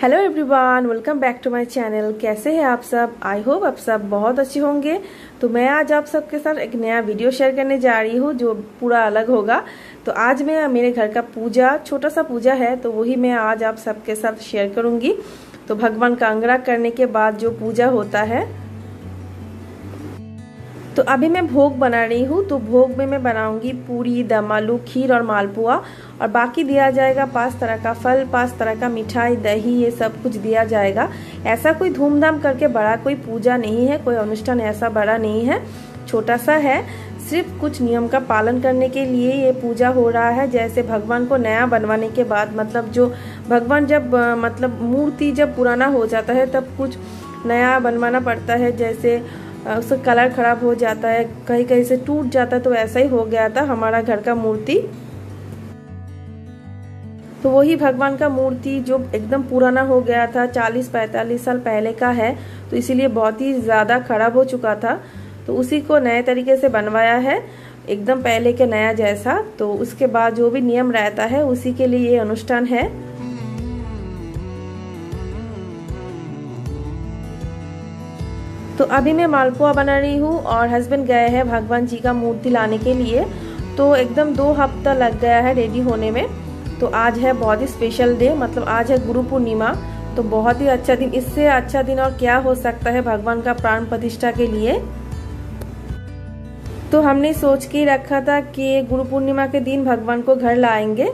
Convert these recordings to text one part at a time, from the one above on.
Hello everyone welcome back to my channel कैसे हैं आप सब? आई होप आप सब बहुत अच्छे होंगे। तो मैं आज आप सबके साथ एक नया वीडियो शेयर करने जा रही हूँ, जो पूरा अलग होगा। तो आज मैं, मेरे घर का पूजा छोटा सा पूजा है तो वही मैं आज आप सबके साथ शेयर करूँगी। तो भगवान का अंग्रह करने के बाद जो पूजा होता है तो अभी मैं भोग बना रही हूँ तो भोग में मैं बनाऊँगी पूरी दम आलू खीर और मालपुआ। और बाकी दिया जाएगा पाँच तरह का फल, पाँच तरह का मिठाई, दही, ये सब कुछ दिया जाएगा। ऐसा कोई धूमधाम करके बड़ा कोई पूजा नहीं है, कोई अनुष्ठान ऐसा बड़ा नहीं है। छोटा सा है, सिर्फ़ कुछ नियम का पालन करने के लिए ये पूजा हो रहा है। जैसे भगवान को नया बनवाने के बाद मतलब जो भगवान जब मतलब मूर्ति जब पुराना हो जाता है, तब कुछ नया बनवाना पड़ता है। जैसे उसका कलर खराब हो जाता है, कहीं कहीं से टूट जाता है तो ऐसा ही हो गया था हमारा घर का मूर्ति। तो वही भगवान का मूर्ति जो एकदम पुराना हो गया था 40-45 साल पहले का है तो इसीलिए बहुत ही ज़्यादा खराब हो चुका था। तो उसी को नए तरीके से बनवाया है, एकदम पहले के नया जैसा। तो उसके बाद जो भी नियम रहता है, उसी के लिए ये अनुष्ठान है। तो अभी मैं मालपुआ बना रही हूँ और हस्बैंड गए हैं भगवान जी का मूर्ति लाने के लिए। तो एकदम दो हफ़्ता लग गया है रेडी होने में। तो आज है बहुत ही स्पेशल डे मतलब आज है गुरु पूर्णिमा। तो बहुत ही अच्छा दिन, इससे अच्छा दिन और क्या हो सकता है भगवान का प्राण प्रतिष्ठा के लिए? तो हमने सोच के रखा था कि गुरु पूर्णिमा के दिन भगवान को घर लाएँगे।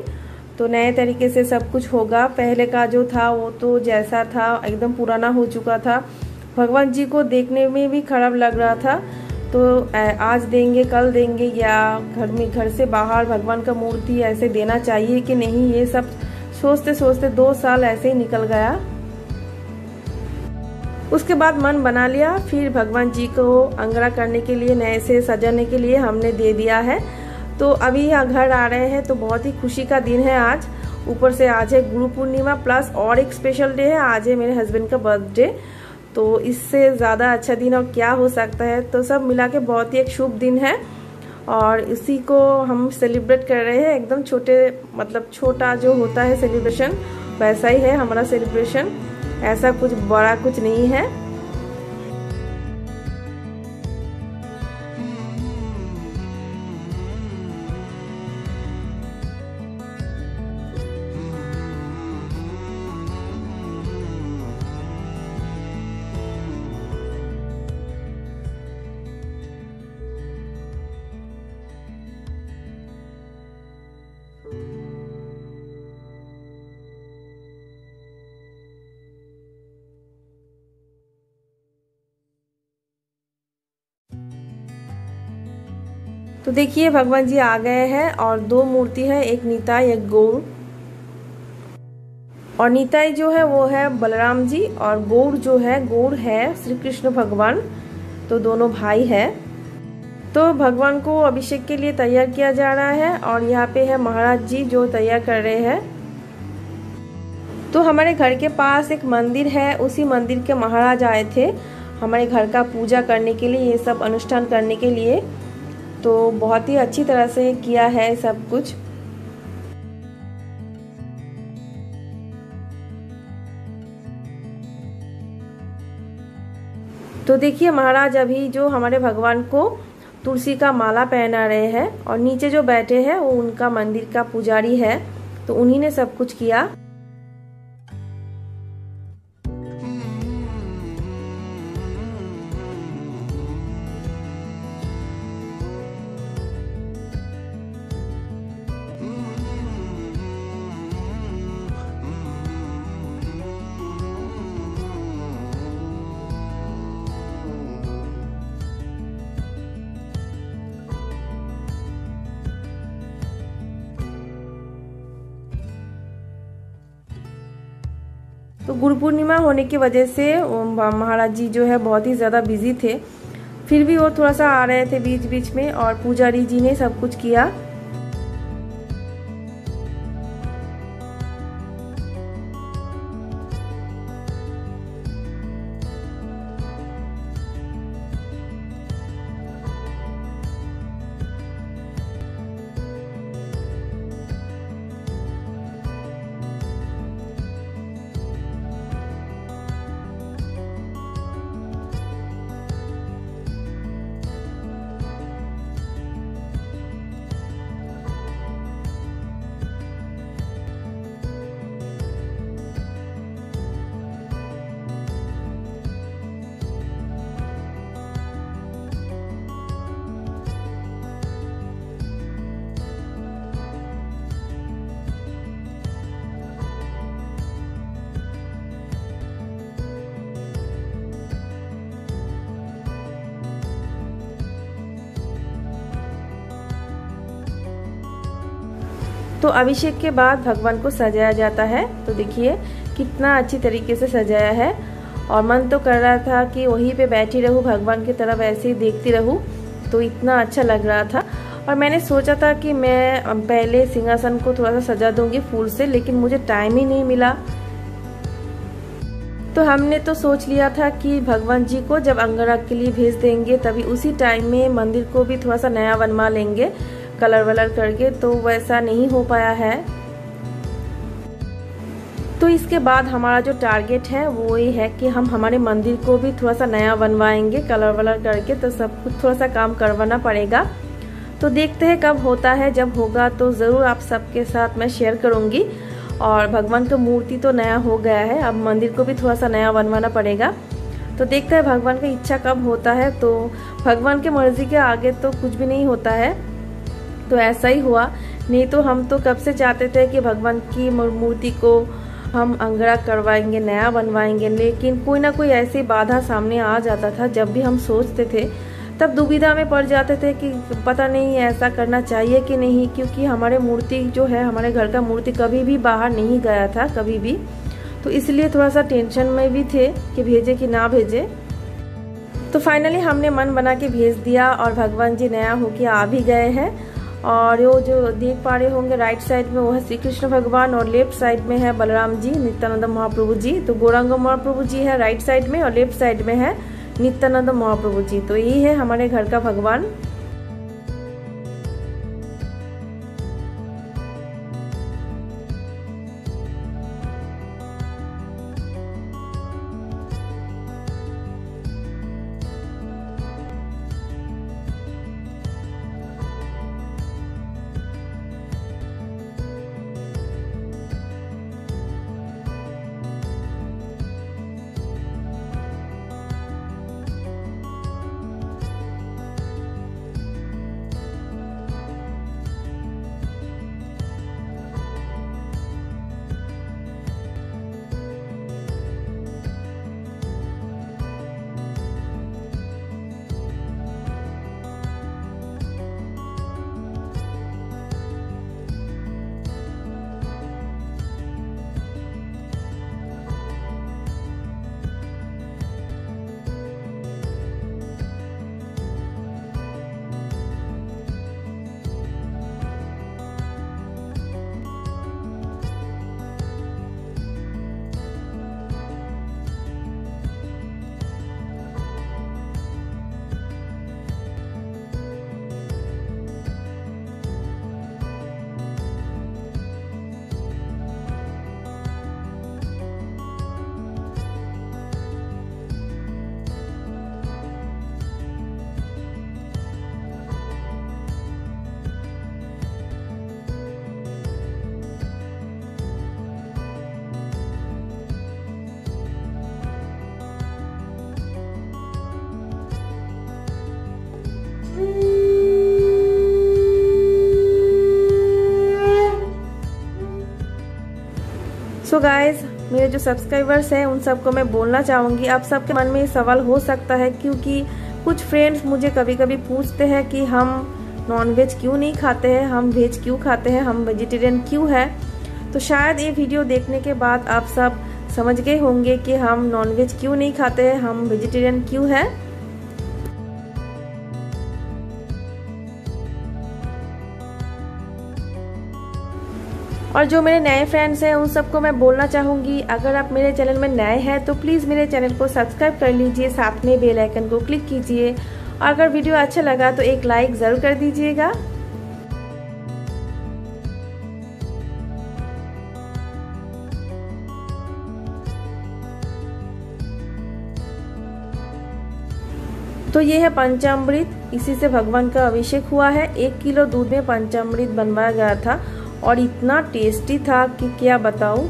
तो नए तरीके से सब कुछ होगा। पहले का जो था, वो तो जैसा था, एकदम पुराना हो चुका था। भगवान जी को देखने में भी खराब लग रहा था। तो आज देंगे, कल देंगे, या घर में, घर से बाहर भगवान का मूर्ति ऐसे देना चाहिए कि नहीं, ये सब सोचते सोचते दो साल ऐसे ही निकल गया। उसके बाद मन बना लिया, फिर भगवान जी को अंगरा करने के लिए, नए से सजाने के लिए हमने दे दिया है। तो अभी यहाँ घर आ रहे हैं तो बहुत ही खुशी का दिन है आज। ऊपर से आज है गुरु पूर्णिमा, प्लस और एक स्पेशल डे है, आज है मेरे हस्बैंड का बर्थडे तो इससे ज़्यादा अच्छा दिन और क्या हो सकता है? तो सब मिला के बहुत ही एक शुभ दिन है। और इसी को हम सेलिब्रेट कर रहे हैं। एकदम छोटे मतलब छोटा जो होता है सेलिब्रेशन वैसा ही है हमारा सेलिब्रेशन ऐसा कुछ बड़ा कुछ नहीं है। तो देखिए, भगवान जी आ गए हैं और दो मूर्ति है, एक नीता, एक गौर। और नीताई जो है, वो है बलराम जी और गौर जो है, गौर है श्री कृष्ण भगवान तो दोनों भाई है। तो भगवान को अभिषेक के लिए तैयार किया जा रहा है और यहाँ पे है महाराज जी जो तैयार कर रहे हैं। तो हमारे घर के पास एक मंदिर है, उसी मंदिर के महाराज आए थे। हमारे घर का पूजा करने के लिए, ये सब अनुष्ठान करने के लिए। तो बहुत ही अच्छी तरह से किया है सब कुछ। तो देखिए महाराज, अभी जो हमारे भगवान को तुलसी का माला पहना रहे हैं और नीचे जो बैठे हैं वो उनका मंदिर का पुजारी है तो उन्हीं ने सब कुछ किया। तो गुरु पूर्णिमा होने की वजह से महाराज जी जो है बहुत ही ज़्यादा बिज़ी थे। फिर भी वो थोड़ा सा आ रहे थे बीच बीच में और पुजारी जी ने सब कुछ किया। तो अभिषेक के बाद भगवान को सजाया जाता है। तो देखिए, कितना अच्छी तरीके से सजाया है। और मन तो कर रहा था कि वहीं पे बैठी रहूँ, भगवान की तरफ़ ऐसे ही देखती रहूँ। तो इतना अच्छा लग रहा था। और मैंने सोचा था कि मैं पहले सिंहासन को थोड़ा सा सजा दूँगी फूल से, लेकिन मुझे टाइम ही नहीं मिला। तो हमने तो सोच लिया था कि भगवान जी को जब अंगराग के लिए भेज देंगे, तभी उसी टाइम में मंदिर को भी थोड़ा सा नया बनवा लेंगे। कलर वलर करके तो वैसा नहीं हो पाया है। तो इसके बाद हमारा जो टारगेट है, वो ये है कि हम हमारे मंदिर को भी थोड़ा सा नया बनवाएँगे, कलर वलर करके तो सब कुछ थोड़ा सा काम करवाना पड़ेगा। तो देखते हैं कब होता है, जब होगा तो ज़रूर आप सबके साथ मैं शेयर करूँगी। और भगवान का मूर्ति तो नया हो गया है, अब मंदिर को भी थोड़ा सा नया बनवाना पड़ेगा। तो देखते हैं भगवान का इच्छा कब होता है तो भगवान के मर्ज़ी के आगे तो कुछ भी नहीं होता है। तो ऐसा ही हुआ। नहीं तो हम तो कब से चाहते थे कि भगवान की मूर्ति को हम अंगड़ा करवाएँगे, नया बनवाएँगे, लेकिन कोई ना कोई ऐसी बाधा सामने आ जाता था जब भी हम सोचते थे। तब दुविधा में पड़ जाते थे कि पता नहीं ऐसा करना चाहिए कि नहीं, क्योंकि हमारे मूर्ति जो है, हमारे घर का मूर्ति कभी भी बाहर नहीं गया था, कभी भी। तो इसलिए थोड़ा सा टेंशन में भी थे कि भेजे कि ना भेजे। तो फाइनली हमने मन बना के भेज दिया और भगवान जी नया होके आ भी गए हैं। और वो जो देख पा रहे होंगे राइट साइड में वो है श्री कृष्ण भगवान और लेफ़्ट साइड में है बलराम जी, नित्यानंद महाप्रभु जी। तो गौरांग महाप्रभु जी है राइट साइड में और लेफ़्ट साइड में है नित्यानंद महाप्रभु जी। तो यही है हमारे घर का भगवान। सो गाइज़ मेरे जो सब्सक्राइबर्स हैं, उन सबको मैं बोलना चाहूँगी, आप सबके मन में ये सवाल हो सकता है क्योंकि कुछ फ्रेंड्स मुझे कभी कभी पूछते हैं कि हम नॉन वेज क्यों नहीं खाते हैं, हम वेज क्यों खाते हैं, हम वेजिटेरियन क्यों है? तो शायद ये वीडियो देखने के बाद आप सब समझ गए होंगे कि हम नॉन वेज क्यों नहीं खाते हैं, हम वेजिटेरियन क्यों है? और जो मेरे नए फ्रेंड्स हैं, उन सबको मैं बोलना चाहूँगी, अगर आप मेरे चैनल में नए हैं तो प्लीज़ मेरे चैनल को सब्सक्राइब कर लीजिए, साथ में बेल आइकन को क्लिक कीजिए। और अगर वीडियो अच्छा लगा तो एक लाइक ज़रूर कर दीजिएगा। तो ये है पंचामृत। इसी से भगवान का अभिषेक हुआ है। एक किलो दूध में पंचामृत बनवाया गया था। और इतना टेस्टी था कि क्या बताऊँ।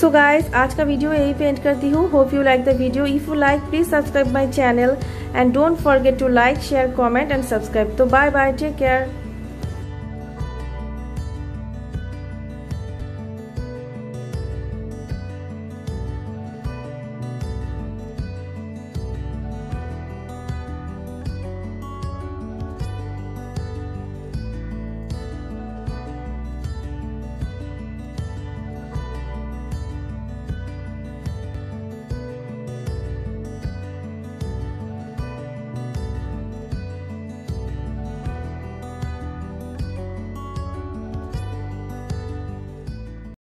सो गाइज़ आज का वीडियो यही पेंट करती हूँ। Hope you like the video if you like please subscribe my channel and don't forget to like share comment and subscribe तो बाय बाय टेक केयर